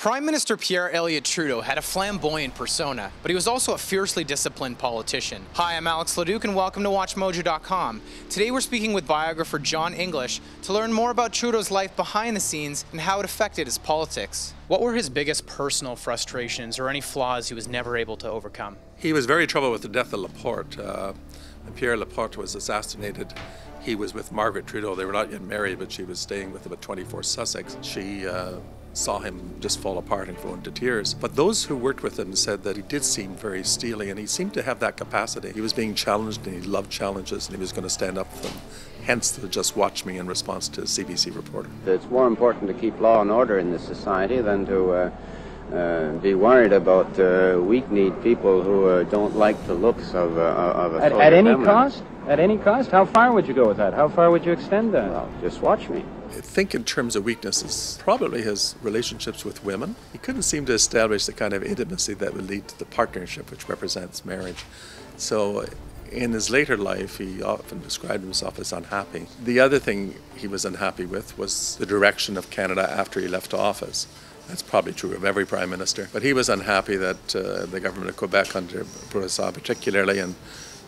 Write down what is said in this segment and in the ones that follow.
Prime Minister Pierre Elliott Trudeau had a flamboyant persona, but he was also a fiercely disciplined politician. Hi, I'm Alex Leduc and welcome to WatchMojo.com. Today we're speaking with biographer John English to learn more about Trudeau's life behind the scenes and how it affected his politics. What were his biggest personal frustrations or any flaws he was never able to overcome? He was very troubled with the death of Laporte. Uh, Pierre Laporte was assassinated. He was with Margaret Trudeau. They were not yet married, but she was staying with him at 24 Sussex. She uh, saw him just fall apart and go into tears. But those who worked with him said that he did seem very steely and he seemed to have that capacity. He was being challenged and he loved challenges and he was going to stand up for them. Hence the Just Watch Me in response to CBC reporter. It's more important to keep law and order in this society than to uh, uh, be worried about uh, weak-kneed people who uh, don't like the looks of, uh, of a at, at any cost? At any cost? How far would you go with that? How far would you extend that? Well, just watch me. I think in terms of weaknesses, probably his relationships with women. He couldn't seem to establish the kind of intimacy that would lead to the partnership which represents marriage. So in his later life, he often described himself as unhappy. The other thing he was unhappy with was the direction of Canada after he left office. That's probably true of every prime minister. But he was unhappy that uh, the government of Quebec, under Bourassa particularly, and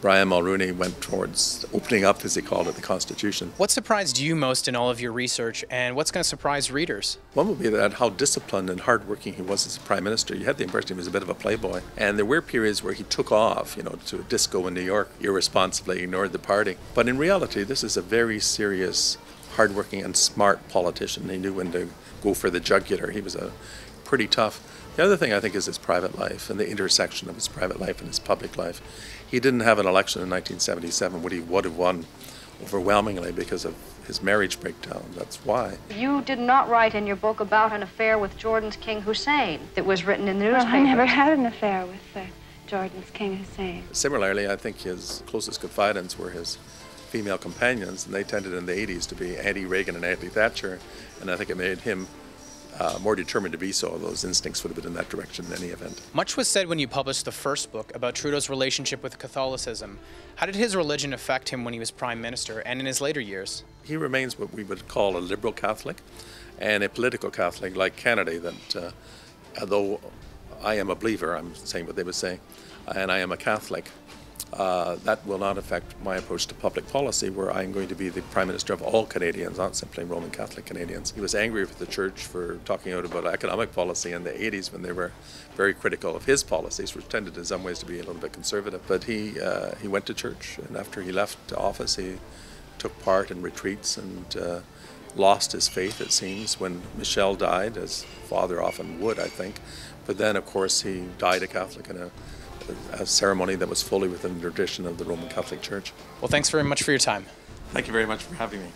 Brian Mulroney went towards opening up, as he called it, the Constitution. What surprised you most in all of your research, and what's going to surprise readers? One would be that how disciplined and hardworking he was as a prime minister. You had the impression he was a bit of a playboy, and there were periods where he took off, you know, to a disco in New York, irresponsibly ignored the party. But in reality, this is a very serious, hardworking, and smart politician. He knew when to go for the jugular. He was a pretty tough. The other thing I think is his private life and the intersection of his private life and his public life. He didn't have an election in 1977, but he would have won overwhelmingly because of his marriage breakdown. That's why. You did not write in your book about an affair with Jordan's King Hussein that was written in the newspaper. Well, I never had an affair with uh, Jordan's King Hussein. Similarly, I think his closest confidants were his female companions, and they tended in the 80s to be anti Reagan and anti Thatcher, and I think it made him uh, more determined to be so. Those instincts would have been in that direction in any event. Much was said when you published the first book about Trudeau's relationship with Catholicism. How did his religion affect him when he was Prime Minister and in his later years? He remains what we would call a liberal Catholic and a political Catholic like Kennedy, that uh, although I am a believer, I'm saying what they would say, and I am a Catholic, uh, that will not affect my approach to public policy, where I'm going to be the Prime Minister of all Canadians, not simply Roman Catholic Canadians. He was angry with the Church for talking out about economic policy in the 80s when they were very critical of his policies, which tended in some ways to be a little bit conservative. But he, uh, he went to church, and after he left office, he took part in retreats and uh, lost his faith, it seems, when Michel died, as father often would, I think. But then, of course, he died a Catholic in a a ceremony that was fully within the tradition of the Roman Catholic Church. Well, thanks very much for your time. Thank you very much for having me.